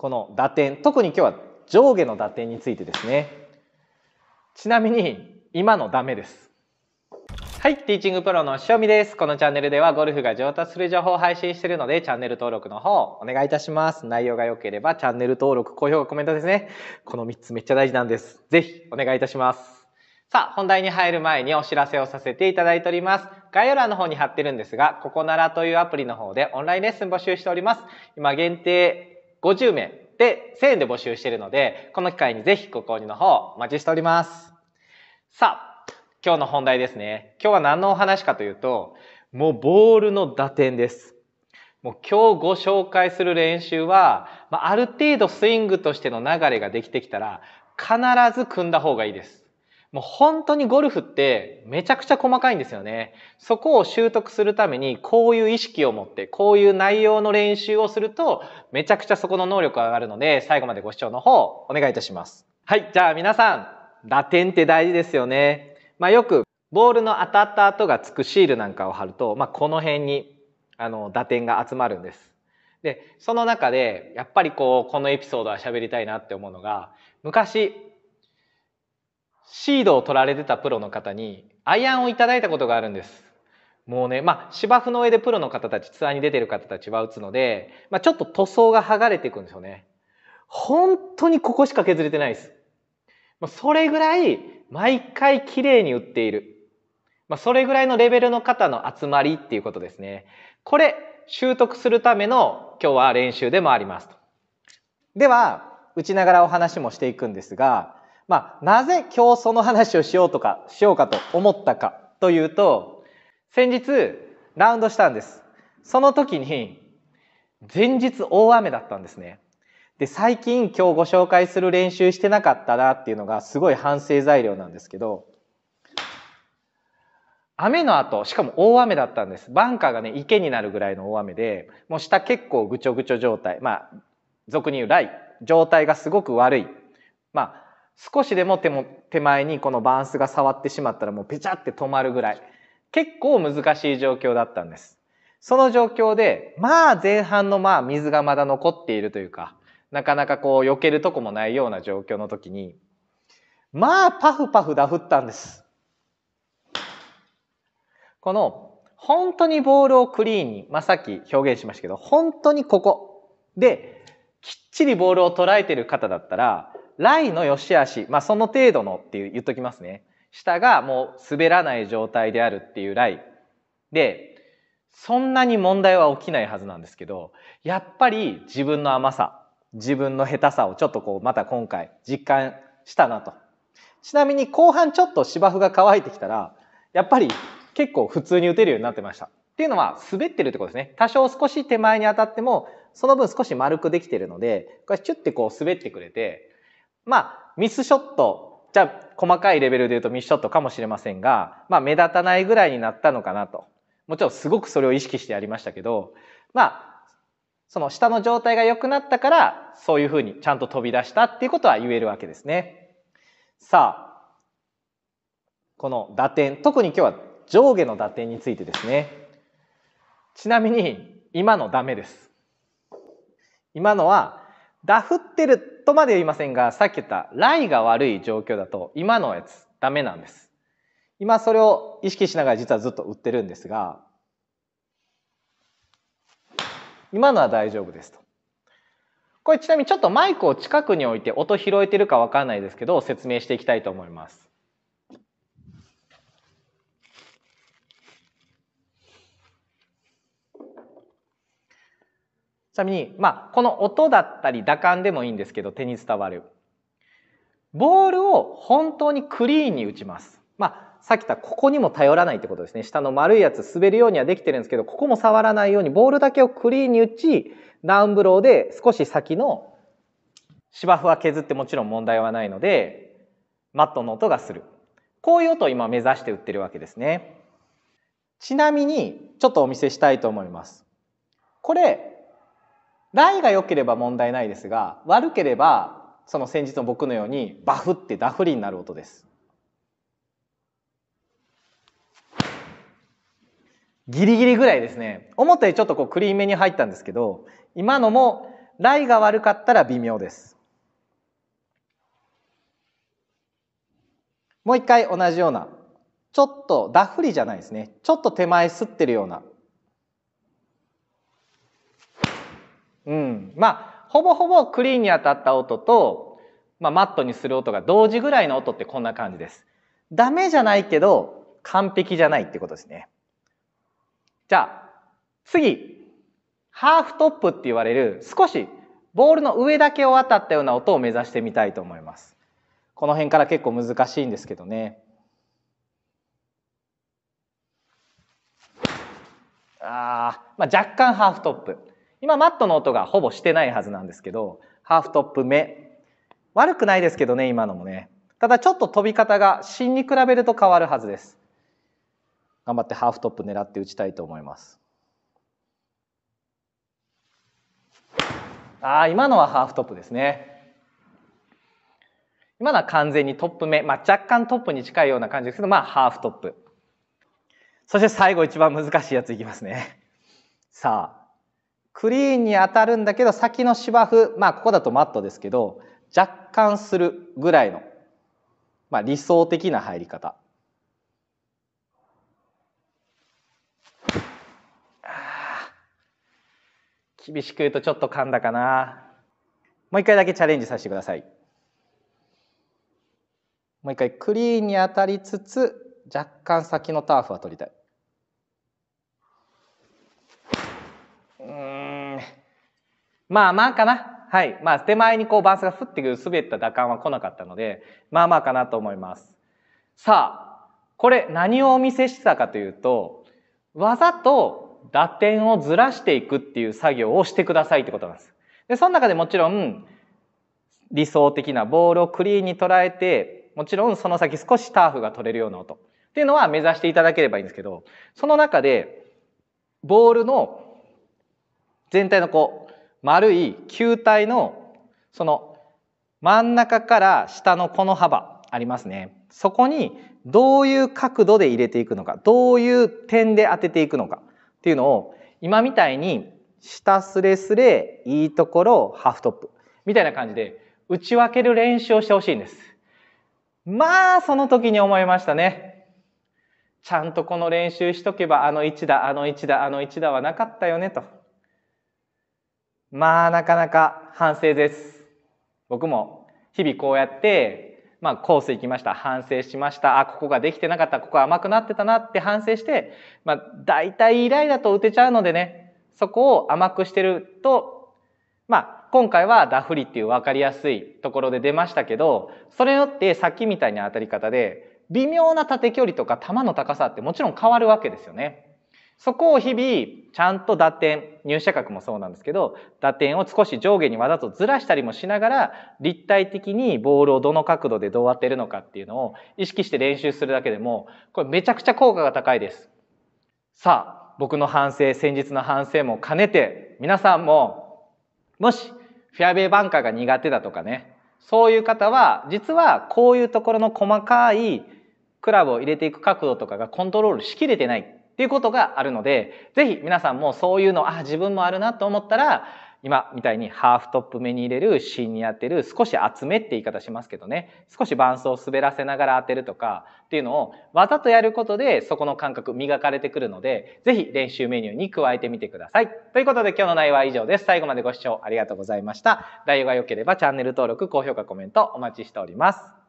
この打点特に今日は上下の打点についてですね。ちなみに今のダメです。はいティーチングプロの塩見です。このチャンネルではゴルフが上達する情報を配信しているのでチャンネル登録の方お願いいたします。内容が良ければチャンネル登録高評価コメントです。ねこの3つめっちゃ大事なんです。ぜひお願いいたします。さあ本題に入る前にお知らせをさせていただいております。概要欄の方に貼ってるんですがここならというアプリの方でオンラインレッスン募集しております。今限定50名で1000円で募集しているので、この機会にぜひご購入の方お待ちしております。さあ、今日の本題ですね。今日は何のお話かというと、もうボールの打点です。もう今日ご紹介する練習は、まあ、ある程度スイングとしての流れができてきたら、必ず組んだ方がいいです。もう本当にゴルフってめちゃくちゃ細かいんですよね。そこを習得するためにこういう意識を持ってこういう内容の練習をするとめちゃくちゃそこの能力が上がるので最後までご視聴の方お願いいたします。はい。じゃあ皆さん、打点って大事ですよね。まあよくボールの当たった跡がつくシールなんかを貼ると、まあこの辺にあの打点が集まるんです。で、その中でやっぱりこうこのエピソードは喋りたいなって思うのが昔シードを取られてたプロの方にアイアンをいただいたことがあるんです。もうね、まあ、芝生の上でプロの方たち、ツアーに出てる方たちは打つので、まあ、ちょっと塗装が剥がれていくんですよね。本当にここしか削れてないです。まあ、それぐらい、毎回綺麗に打っている。まあ、それぐらいのレベルの方の集まりっていうことですね。これ、習得するための今日は練習でもありますと。では、打ちながらお話もしていくんですが、まあ、なぜ今日その話をしようとか、しようかと思ったかというと、先日、ラウンドしたんです。その時に、前日大雨だったんですね。で、最近今日ご紹介する練習してなかったなっていうのがすごい反省材料なんですけど、雨の後、しかも大雨だったんです。バンカーがね、池になるぐらいの大雨で、もう下結構ぐちょぐちょ状態。まあ、俗に言うライ。状態がすごく悪い。まあ、少しでも手も手前にこのバランスが触ってしまったらもうペチャって止まるぐらい結構難しい状況だったんです。その状況でまあ前半のまあ水がまだ残っているというかなかなかこう避けるとこもないような状況の時にまあパフパフダフったんです。この本当にボールをクリーンに、まあ、さっき表現しましたけど本当にここできっちりボールを捉えてる方だったらライの良し悪し、まあその程度のっていう言っときますね。下がもう滑らない状態であるっていうライで、そんなに問題は起きないはずなんですけど、やっぱり自分の甘さ、自分の下手さをちょっとこうまた今回実感したなと。ちなみに後半ちょっと芝生が乾いてきたら、やっぱり結構普通に打てるようになってました。っていうのは滑ってるってことですね。多少少し手前に当たっても、その分少し丸くできてるので、これチュッてこう滑ってくれて、まあ、ミスショット、じゃあ、細かいレベルで言うとミスショットかもしれませんが、まあ、目立たないぐらいになったのかなと。もちろんすごくそれを意識してやりましたけど、まあ、その下の状態が良くなったから、そういうふうにちゃんと飛び出したっていうことは言えるわけですね。さあ、この打点、特に今日は上下の打点についてですね。ちなみに、今のダメです。今のはダフってるとまで言いませんが、さっき言ったライが悪い状況だと今のやつダメなんです。今それを意識しながら実はずっと売ってるんですが、今のは大丈夫ですと。これちなみにちょっとマイクを近くに置いて音拾えてるかわかんないですけど説明していきたいと思います。ちなみに、まあ、この音だったり打感でもいいんですけど、手に伝わる。ボールを本当にクリーンに打ちます。まあ、さっき言ったここにも頼らないってことですね。下の丸いやつ滑るようにはできてるんですけど、ここも触らないようにボールだけをクリーンに打ち、ダウンブローで少し先の芝生は削ってもちろん問題はないので、マットの音がする。こういう音を今目指して打ってるわけですね。ちなみに、ちょっとお見せしたいと思います。これ、ライが良ければ問題ないですが悪ければその先日の僕のようにバフってダフリになる音です。ギリギリぐらいですね。思ったよりちょっとこうクリーンめに入ったんですけど今のもライが悪かったら微妙です。もう一回同じようなちょっとダフリじゃないですね。ちょっと手前すってるようなうんまあほぼほぼクリーンに当たった音と、まあ、マットにする音が同時ぐらいの音ってこんな感じです。ダメじゃないけど完璧じゃないってことですね。じゃあ次ハーフトップって言われる少しボールの上だけを当たったような音を目指してみたいと思います。この辺から結構難しいんですけどね。あまあ、若干ハーフトップ。今マットの音がほぼしてないはずなんですけどハーフトップ目。悪くないですけどね今のもね。ただちょっと飛び方が芯に比べると変わるはずです。頑張ってハーフトップ狙って打ちたいと思います。ああ今のはハーフトップですね。今のは完全にトップ目、まあ、若干トップに近いような感じですけどまあハーフトップ。そして最後一番難しいやついきますね。さあ、クリーンに当たるんだけど先の芝生、まあここだとマットですけど、若干するぐらいの、まあ理想的な入り方。厳しく言うとちょっと噛んだかな。もう一回だけチャレンジさせてください。もう一回クリーンに当たりつつ若干先のターフは取りたいうん。まあまあかな。はい。まあ手前にこうバンスが降ってくる滑った打感は来なかったので、まあまあかなと思います。さあ、これ何をお見せしたかというと、わざと打点をずらしていくっていう作業をしてくださいってことなんです。で、その中でもちろん理想的なボールをクリーンに捉えて、もちろんその先少しターフが取れるような音っていうのは目指していただければいいんですけど、その中でボールの全体のこう丸い球体のその真ん中から下のこの幅ありますね。そこにどういう角度で入れていくのか、どういう点で当てていくのかっていうのを今みたいに下すれすれ、いいところ、ハーフトップみたいな感じで打ち分ける練習をしてほしいんです。まあ、その時に思いましたね。ちゃんとこの練習しとけばあの1打、あの1打、あの1打はなかったよねと。まあなかなか反省です。僕も日々こうやって、まあコース行きました。反省しました。あ、ここができてなかった。ここ甘くなってたなって反省して、まあ大体イライラと打てちゃうのでね、そこを甘くしてると、まあ今回はダフリっていう分かりやすいところで出ましたけど、それによってさっきみたいな当たり方で、微妙な縦距離とか球の高さってもちろん変わるわけですよね。そこを日々ちゃんと打点、入射角もそうなんですけど、打点を少し上下にわざとずらしたりもしながら、立体的にボールをどの角度でどう当てるのかっていうのを意識して練習するだけでも、これめちゃくちゃ効果が高いです。さあ、僕の反省、先日の反省も兼ねて、皆さんも、もしフェアウェイバンカーが苦手だとかね、そういう方は、実はこういうところの細かいクラブを入れていく角度とかがコントロールしきれてない。っていうことがあるので、ぜひ皆さんもそういうの、あ、自分もあるなと思ったら、今みたいにハーフトップ目に入れる、芯に当てる、少し厚めって言い方しますけどね、少し伴奏を滑らせながら当てるとかっていうのをわざとやることでそこの感覚磨かれてくるので、ぜひ練習メニューに加えてみてください。ということで今日の内容は以上です。最後までご視聴ありがとうございました。内容が良ければチャンネル登録、高評価、コメントお待ちしております。